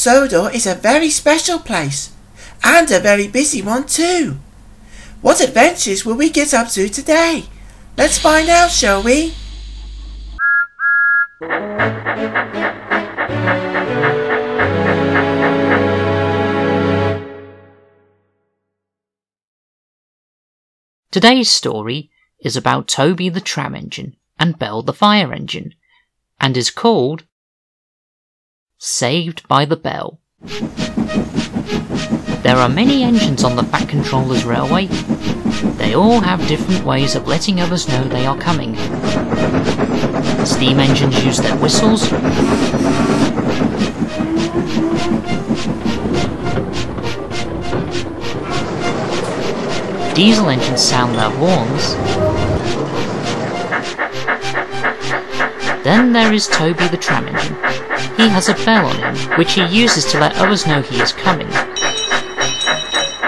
Sodor is a very special place, and a very busy one too. What adventures will we get up to today? Let's find out, shall we? Today's story is about Toby the tram engine and Belle the fire engine, and is called Saved by the Bell. There are many engines on the Fat Controllers Railway. They all have different ways of letting others know they are coming. Steam engines use their whistles. Diesel engines sound their horns. Then there is Toby the tram engine. He has a bell on him, which he uses to let others know he is coming.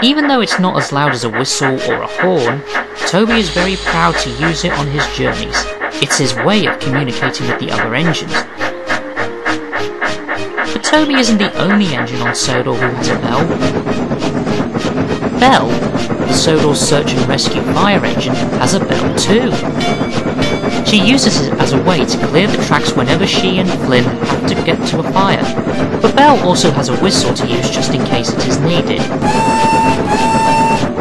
Even though it's not as loud as a whistle or a horn, Toby is very proud to use it on his journeys. It's his way of communicating with the other engines. But Toby isn't the only engine on Sodor who has a bell. Belle, the Sodor search and rescue fire engine, has a bell too. She uses it as a way to clear the tracks whenever she and Flynn have to get to a fire, but Belle also has a whistle to use just in case it is needed.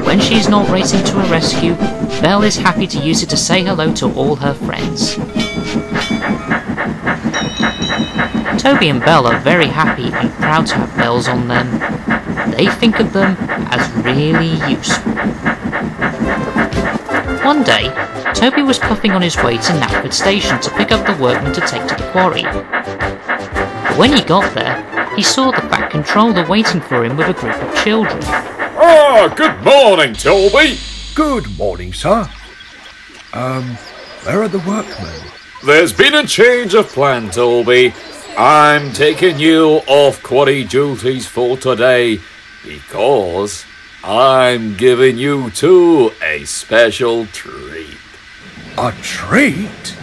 When she's not racing to a rescue, Belle is happy to use it to say hello to all her friends. Toby and Belle are very happy and proud to have bells on them. They think of them as really useful. One day, Toby was puffing on his way to Knapford Station to pick up the workmen to take to the quarry. But when he got there, he saw the Fat Controller waiting for him with a group of children. Ah, good morning, Toby. Good morning, sir. Um, where are the workmen? There's been a change of plan, Toby. I'm taking you off quarry duties for today because I'm giving you two a special treat. A treat?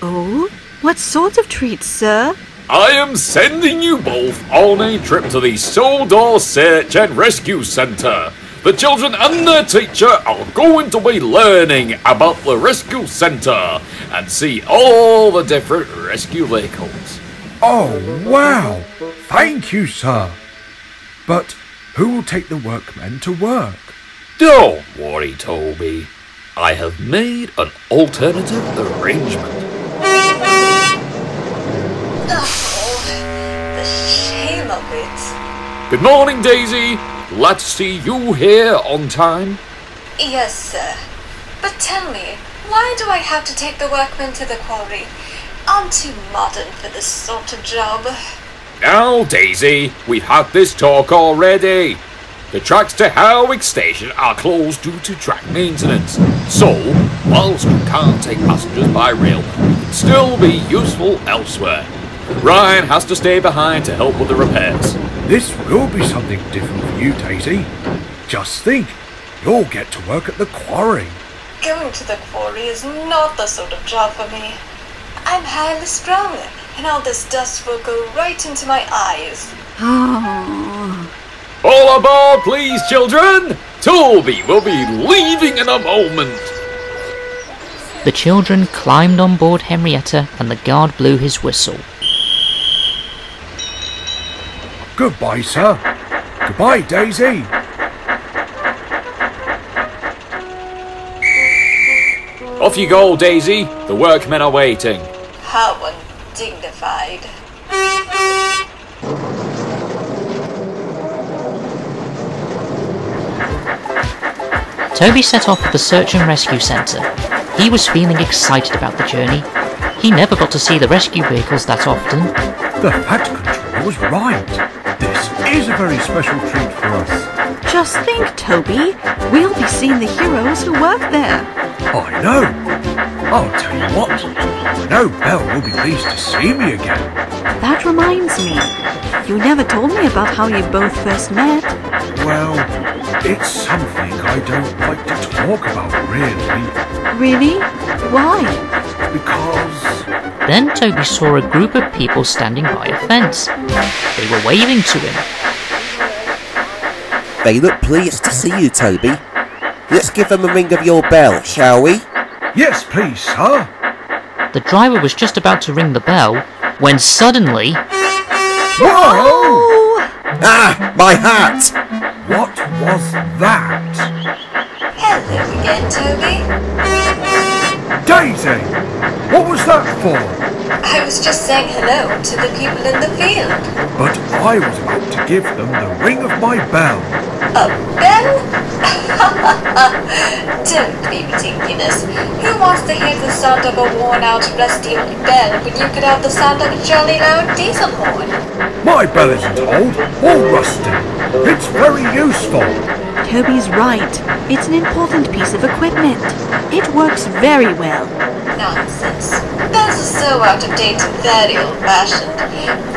Oh, what sort of treat, sir? I am sending you both on a trip to the Sodor Search and Rescue Centre. The children and their teacher are going to be learning about the rescue centre and see all the different rescue vehicles. Oh, wow! Thank you, sir. But who will take the workmen to work? Don't worry, Toby. I have made an alternative arrangement. Oh, the shame of it. Good morning, Daisy. Glad to see you here on time. Yes, sir. But tell me, why do I have to take the workmen to the quarry? I'm too modern for this sort of job. Now, Daisy, we've had this talk already. The tracks to Harwick Station are closed due to track maintenance. So, whilst you can't take passengers by rail, you can still be useful elsewhere. Ryan has to stay behind to help with the repairs. This will be something different for you, Daisy. Just think, you'll get to work at the quarry. Going to the quarry is not the sort of job for me. I'm highly strung, and all this dust will go right into my eyes. Oh, All aboard, please, children! Toby will be leaving in a moment. The children climbed on board Henrietta and the guard blew his whistle. Goodbye, sir. Goodbye, Daisy. Off you go, Daisy. The workmen are waiting. How undignified. Toby set off for the search and rescue centre. He was feeling excited about the journey. He never got to see the rescue vehicles that often. The Fat control was right. This is a very special treat for us. just think, Toby. We'll be seeing the heroes who work there. I know. I'll tell you what. I know Belle will be pleased to see me again. That reminds me. You never told me about how you both first met. Well, it's something I don't like to talk about, really, Really? Why? because Then Toby saw a group of people standing by a fence. They were waving to him. They look pleased to see you, Toby. Let's give them a ring of your bell, shall we? Yes, please, sir. The driver was just about to ring the bell when suddenly Whoa! Ah, my hat! What was that? Hello again, Toby. Daisy! What was that for? I was just saying hello to the people in the field. But I was about to give them the ring of my bell. A bell? Don't be ridiculous. Who wants to hear the sound of a worn-out, rusty old bell when you could have the sound of a jolly loud diesel horn? My bell isn't old or rusty. It's very useful. Toby's right. It's an important piece of equipment. It works very well. Nonsense. Bells are so out of date and very old-fashioned.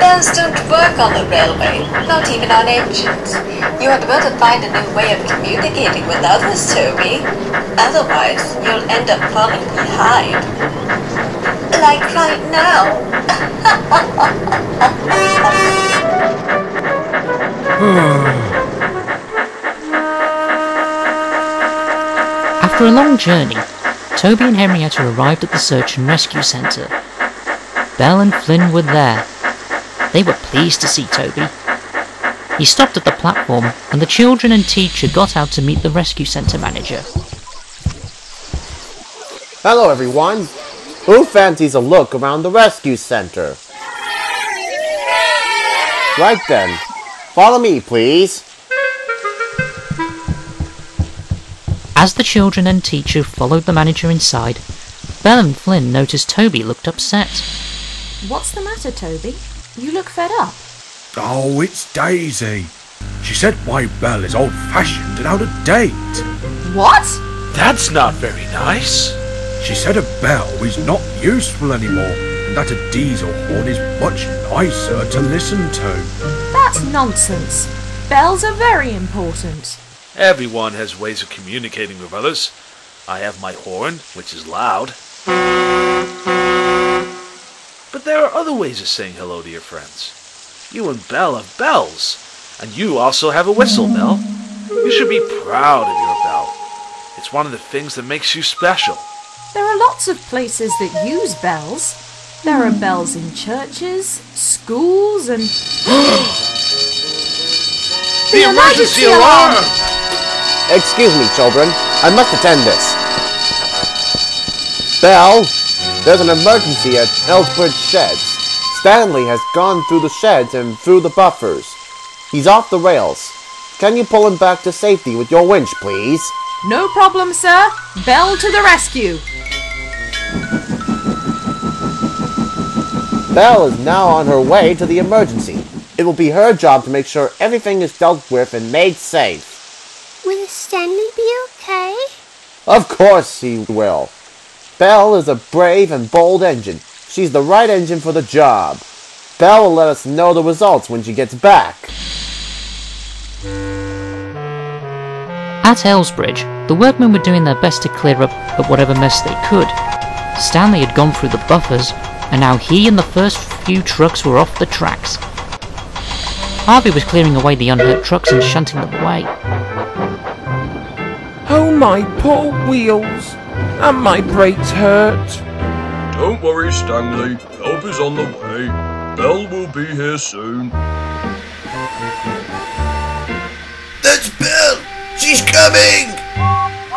Bells don't work on the railway, not even on engines. You had better find a new way of communicating with others, Toby. Otherwise, you'll end up falling behind. Like right now. After a long journey, Toby and Henrietta arrived at the search and rescue centre. Belle and Flynn were there. They were pleased to see Toby. He stopped at the platform and the children and teacher got out to meet the rescue centre manager. Hello, everyone. Who fancies a look around the rescue center? Right then. Follow me, please. As the children and teacher followed the manager inside, Belle and Flynn noticed Toby looked upset. What's the matter, Toby? You look fed up. Oh, it's Daisy. She said my bell is old-fashioned and out of date. What? That's not very nice. She said a bell is not useful anymore, and that a diesel horn is much nicer to listen to. That's nonsense. Bells are very important. Everyone has ways of communicating with others. I have my horn, which is loud. But there are other ways of saying hello to your friends. You and Belle have bells, and you also have a whistle, Belle. You should be proud of your bell. It's one of the things that makes you special. There are lots of places that use bells. There are bells in churches, schools, and. The emergency alarm! Excuse me, children. I must attend this. Belle, there's an emergency at Elsbridge Sheds. Stanley has gone through the sheds and through the buffers. He's off the rails. Can you pull him back to safety with your winch, please? No problem, sir. Belle to the rescue. Belle is now on her way to the emergency. It will be her job to make sure everything is dealt with and made safe. Will Stanley be okay? Of course he will. Belle is a brave and bold engine. She's the right engine for the job. Belle will let us know the results when she gets back. At Elsbridge, the workmen were doing their best to clear up of whatever mess they could. Stanley had gone through the buffers, and now he and the first few trucks were off the tracks. Harvey was clearing away the unhurt trucks and shunting them away. My poor wheels! And my brakes hurt. Don't worry, Stanley. Help is on the way. Belle will be here soon. That's Belle! She's coming!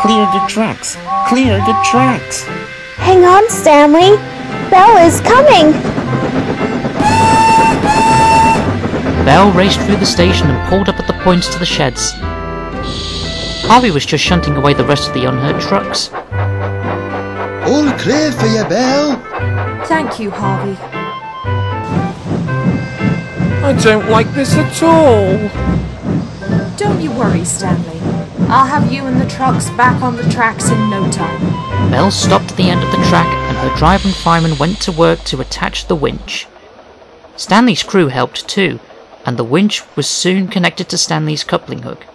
Clear the tracks! Clear the tracks! Hang on, Stanley. Belle is coming. Belle raced through the station and pulled up at the points to the sheds. Harvey was just shunting away the rest of the unhurt trucks. All clear for you, Belle. Thank you, Harvey. I don't like this at all. Don't you worry, Stanley. I'll have you and the trucks back on the tracks in no time. Belle stopped at the end of the track and her driver and fireman went to work to attach the winch. Stanley's crew helped too, and the winch was soon connected to Stanley's coupling hook.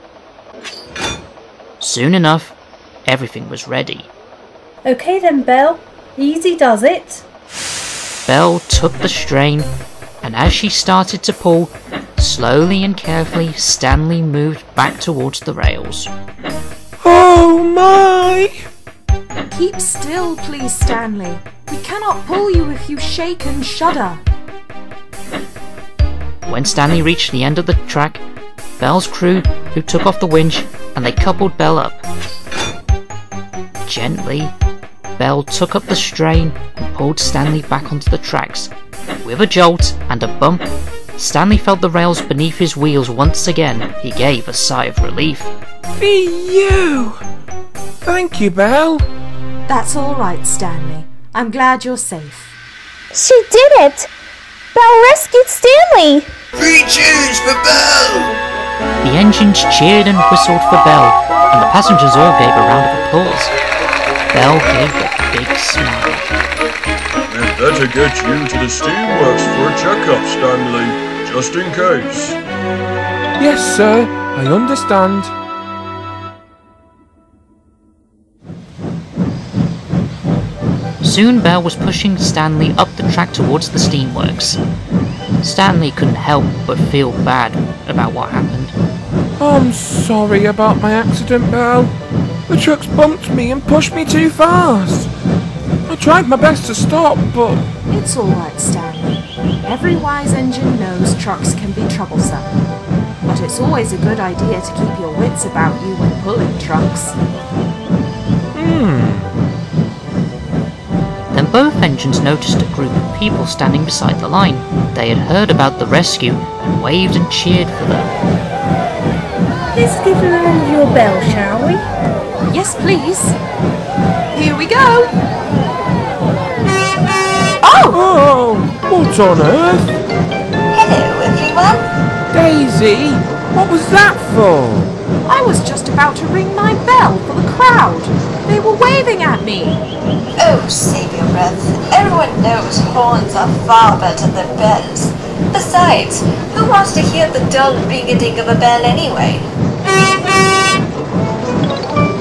Soon enough, everything was ready. Okay then, Belle. Easy does it. Belle took the strain, and as she started to pull, slowly and carefully, Stanley moved back towards the rails. Oh my! Keep still, please, Stanley. We cannot pull you if you shake and shudder. When Stanley reached the end of the track, Belle's crew who took off the winch and they coupled Belle up. Gently, Belle took up the strain and pulled Stanley back onto the tracks. With a jolt and a bump, Stanley felt the rails beneath his wheels once again. He gave a sigh of relief. For you! Thank you, Belle. That's all right, Stanley. I'm glad you're safe. She did it! Belle rescued Stanley! Three cheers for Belle! The engines cheered and whistled for Belle, and the passengers all gave a round of applause. Belle gave a big smile. We'd better get you to the steamworks for a checkup, Stanley, just in case. Yes, sir. I understand. Soon Belle was pushing Stanley up the track towards the steamworks. Stanley couldn't help but feel bad about what happened. I'm sorry about my accident, Belle. The trucks bumped me and pushed me too fast. I tried my best to stop, but It's all right, Stanley. Every wise engine knows trucks can be troublesome. But it's always a good idea to keep your wits about you when pulling trucks. hmm. Then both engines noticed a group of people standing beside the line. They had heard about the rescue and waved and cheered for them. Let's give her a hand of your bell, shall we? Yes, please. Here we go. Oh! oh what on earth? Hello, everyone. Daisy! What was that for? I was just about to ring my bell for the crowd. They were waving at me. Oh, save your breath. Everyone knows horns are far better than bells. Besides, who wants to hear the dull ring-a-ding of a bell anyway?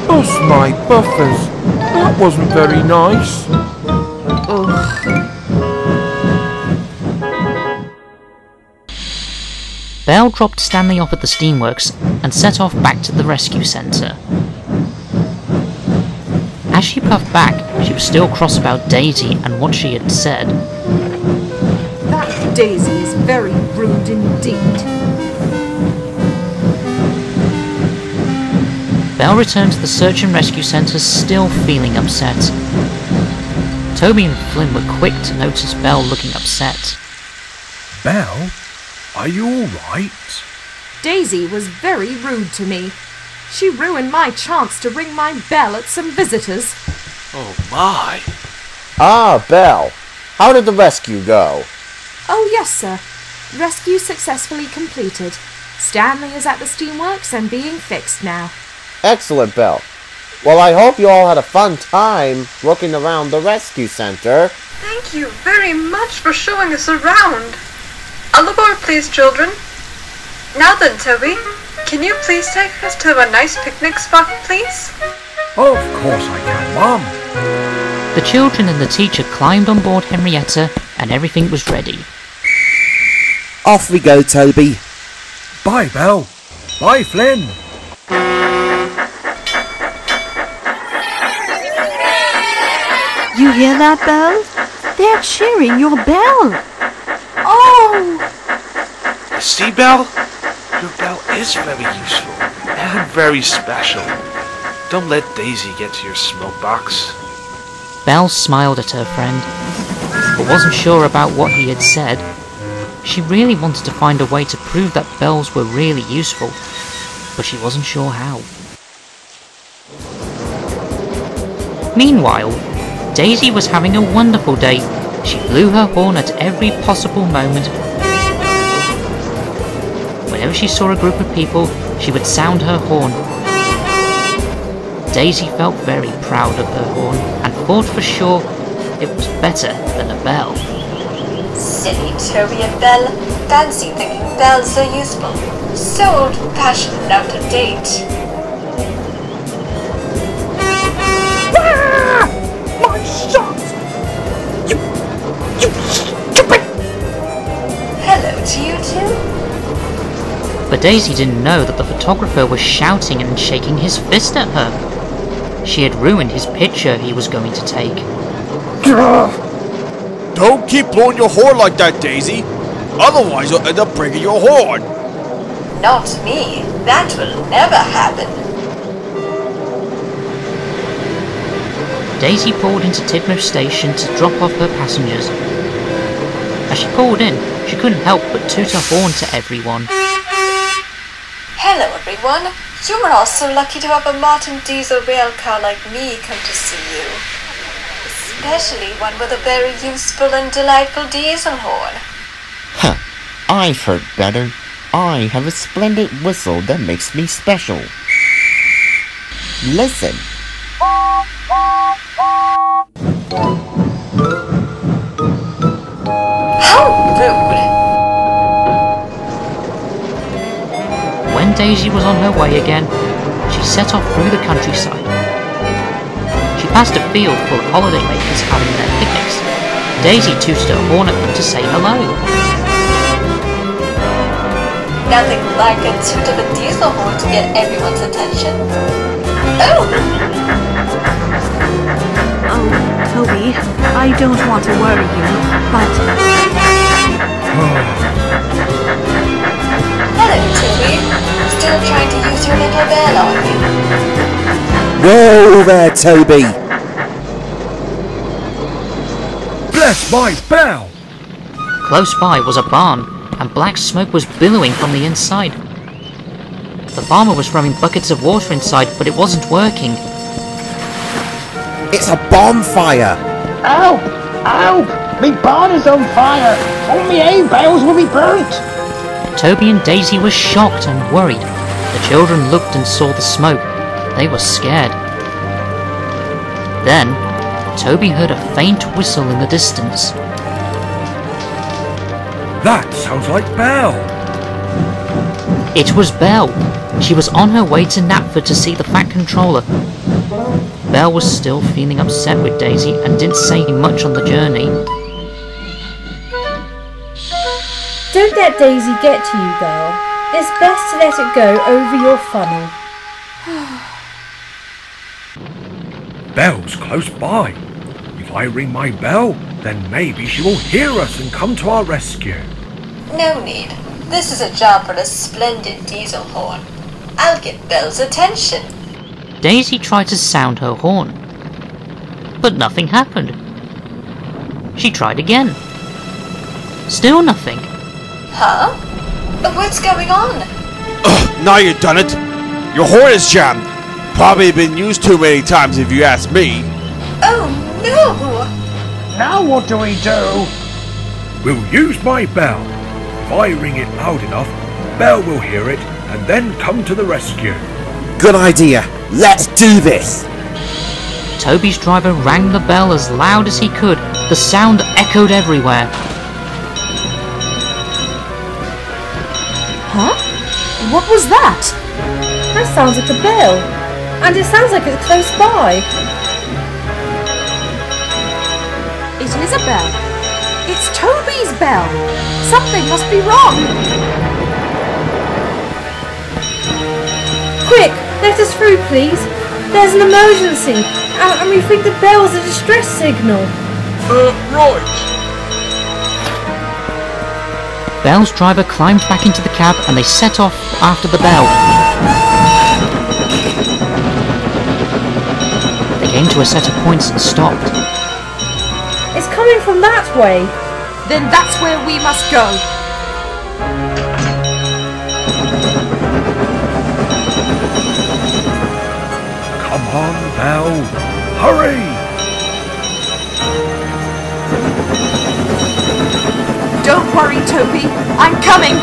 Bust my buffers. That wasn't very nice. Belle dropped Stanley off at the steamworks and set off back to the rescue centre. As she puffed back, she was still cross about Daisy and what she had said. That Daisy is very rude indeed. Belle returned to the search and rescue centre still feeling upset. Toby and Flynn were quick to notice Belle looking upset. Belle, are you alright? Daisy was very rude to me. She ruined my chance to ring my bell at some visitors. Oh my! Ah, Belle. How did the rescue go? Oh, yes, sir. Rescue successfully completed. Stanley is at the steamworks and being fixed now. Excellent, Belle. Well, I hope you all had a fun time looking around the rescue center. Thank you very much for showing us around. All aboard, please, children. Now then, Toby, can you please take us to a nice picnic spot, please? Of course I can, Mum. The children and the teacher climbed on board Henrietta and everything was ready. Off we go, Toby. Bye, Belle. Bye, Flynn. You hear that, Belle? They're cheering your bell. Oh! See, Belle? Your bell is very useful and very special. Don't let Daisy get to your smoke box. Belle smiled at her friend, but wasn't sure about what he had said. She really wanted to find a way to prove that bells were really useful, but she wasn't sure how. Meanwhile, Daisy was having a wonderful day. She blew her horn at every possible moment. Whenever she saw a group of people, she would sound her horn. Daisy felt very proud of her horn and thought for sure it was better than a bell. Silly Toby and Belle, fancy thinking bells are useful. So old-fashioned and out of date. Daisy didn't know that the photographer was shouting and shaking his fist at her. She had ruined his picture he was going to take. Don't keep blowing your horn like that, Daisy. Otherwise, you'll end up breaking your horn. Not me. That will never happen. Daisy pulled into Tidmouth Station to drop off her passengers. As she pulled in, she couldn't help but toot her horn to everyone. Hello, everyone. You are all so lucky to have a modern diesel rail car like me come to see you. Especially one with a very useful and delightful diesel horn. Huh. I've heard better. I have a splendid whistle that makes me special. Listen. Daisy was on her way again, she set off through the countryside. She passed a field full of holidaymakers having their picnics. Daisy tooted her horn at them to say hello. Nothing like a toot of a diesel horn to get everyone's attention. Oh! Oh, Toby, I don't want to worry you, but oh. Still trying to use your little bell, are you? Whoa there, Toby! Bless my bell! Close by was a barn, and black smoke was billowing from the inside. The farmer was throwing buckets of water inside, but it wasn't working. It's a bonfire! Ow! Ow! Me barn is on fire! All me hay bales will be burnt! Toby and Daisy were shocked and worried. The children looked and saw the smoke. They were scared. Then, Toby heard a faint whistle in the distance. That sounds like Belle. It was Belle. She was on her way to Knapford to see the Fat Controller. Belle was still feeling upset with Daisy and didn't say much on the journey. Don't let Daisy get to you, girl. It's best to let it go over your funnel. Belle's close by. If I ring my bell, then maybe she will hear us and come to our rescue. No need. This is a job for a splendid diesel horn. I'll get Belle's attention. Daisy tried to sound her horn, but nothing happened. She tried again. Still nothing. Huh? What's going on? Now you've done it. Your horn is jammed. Probably been used too many times if you ask me. Oh no! Now what do we do? We'll use my bell. If I ring it loud enough, Belle will hear it and then come to the rescue. Good idea. Let's do this. Toby's driver rang the bell as loud as he could. The sound echoed everywhere. What was that? That sounds like a bell. And it sounds like it's close by. It is a bell. It's Toby's bell. Something must be wrong. Quick, let us through, please. There's an emergency, and, and we think the bell's a distress signal. Uh, right. Belle's driver climbed back into the cab and they set off after the bell. They came to a set of points and stopped. It's coming from that way. Then that's where we must go. Come on, Belle. Hurry! Don't worry, Toby. I'm coming.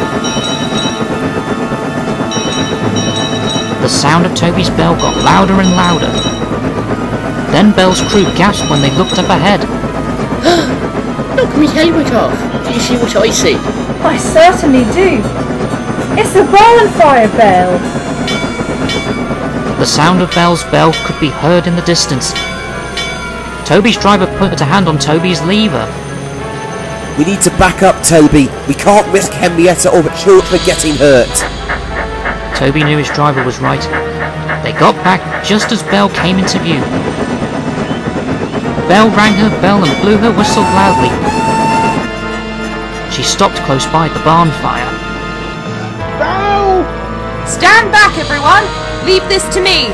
The sound of Toby's bell got louder and louder. Then Belle's crew gasped when they looked up ahead. Knock me helmet off. Do you see what I see? I certainly do. It's a bonfire bell. The sound of Belle's bell could be heard in the distance. Toby's driver put a hand on Toby's lever. We need to back up, Toby. We can't risk Henrietta or the children getting hurt. Toby knew his driver was right. They got back just as Belle came into view. Belle rang her bell and blew her whistle loudly. She stopped close by the barn fire. Belle! Stand back, everyone! Leave this to me!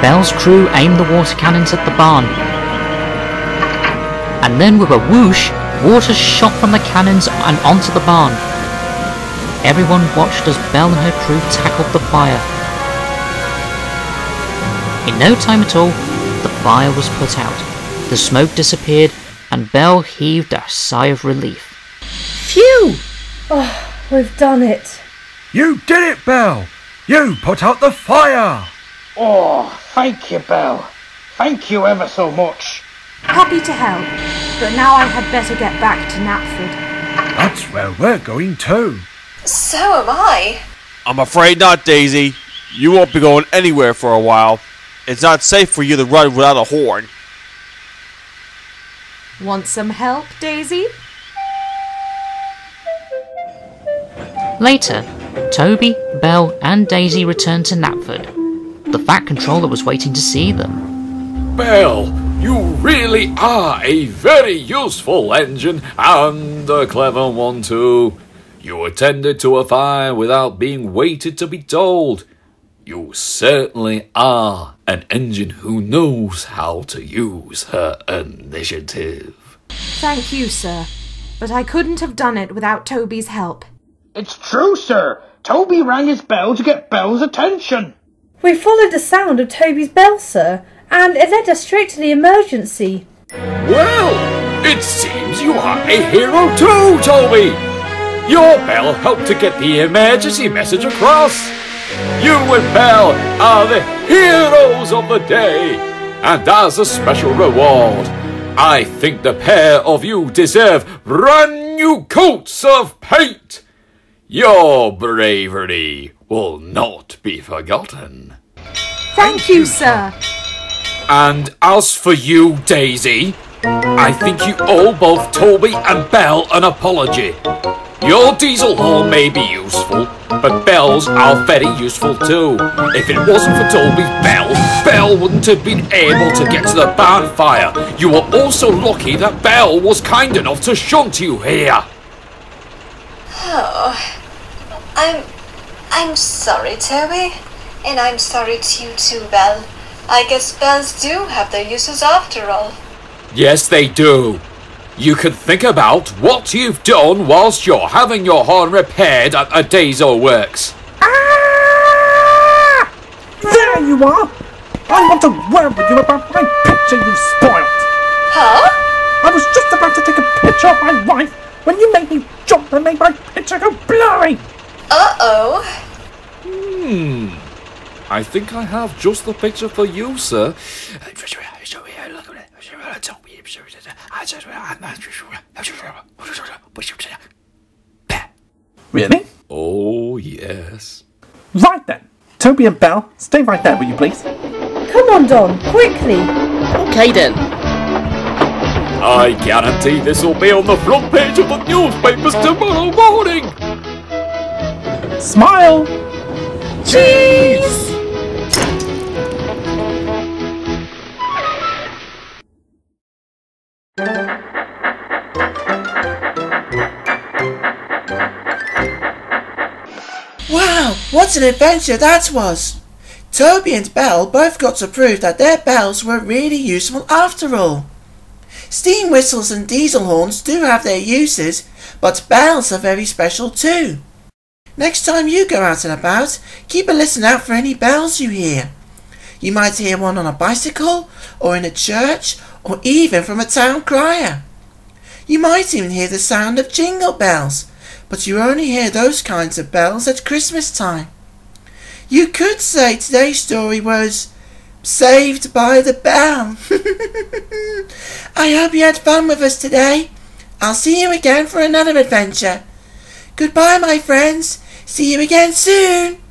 Belle's crew aimed the water cannons at the barn. And then with a whoosh, water shot from the cannons and onto the barn. Everyone watched as Belle and her crew tackled the fire. In no time at all, the fire was put out. The smoke disappeared, and Belle heaved a sigh of relief. Phew! Oh, we've done it. You did it, Belle! You put out the fire! Oh, thank you, Belle. Thank you ever so much. Happy to help, but now I had better get back to Knapford. That's where we're going too. So am I. I'm afraid not, Daisy. You won't be going anywhere for a while. It's not safe for you to ride without a horn. Want some help, Daisy? Later, Toby, Belle, and Daisy returned to Knapford. The Fat Controller was waiting to see them. Belle, you really are a very useful engine and a clever one too. You attended to a fire without being waited to be told. You certainly are an engine who knows how to use her initiative. Thank you, sir. But I couldn't have done it without Toby's help. It's true, sir. Toby rang his bell to get Belle's attention. We followed the sound of Toby's bell, sir, and it led us straight to the emergency. Well, it seems you are a hero too, Toby. Your bell helped to get the emergency message across. You and Belle are the heroes of the day. And as a special reward, I think the pair of you deserve brand new coats of paint. Your bravery will not be forgotten. Thank you, sir. And as for you, Daisy, I think you owe both Toby and Belle an apology. Your diesel horn may be useful, but Belle's are very useful too. If it wasn't for Toby's bell, Belle wouldn't have been able to get to the barn fire. You were also lucky that Belle was kind enough to shunt you here. Oh, I'm, I'm sorry, Toby, and I'm sorry to you too, Belle. I guess bells do have their uses after all. Yes, they do. You can think about what you've done whilst you're having your horn repaired at a Dazo Works. There you are! I want to word with you about my picture you spoilt! Huh? I was just about to take a picture of my wife when you made me jump and made my picture go blurry! Uh-oh. Hmm. I think I have just the picture for you, sir. Really? Oh, yes. Right then. Toby and Belle, stay right there, will you please? Come on, Dom, quickly. Okay then. I guarantee this will be on the front page of the newspapers tomorrow morning. Smile! Cheese! What an adventure that was! Toby and Belle both got to prove that their bells were really useful after all. Steam whistles and diesel horns do have their uses, but bells are very special too. Next time you go out and about, keep a listen out for any bells you hear. You might hear one on a bicycle, or in a church, or even from a town crier. You might even hear the sound of jingle bells, but you only hear those kinds of bells at Christmas time. You could say today's story was Saved by the Bell. I hope you had fun with us today. I'll see you again for another adventure. Goodbye, my friends. See you again soon.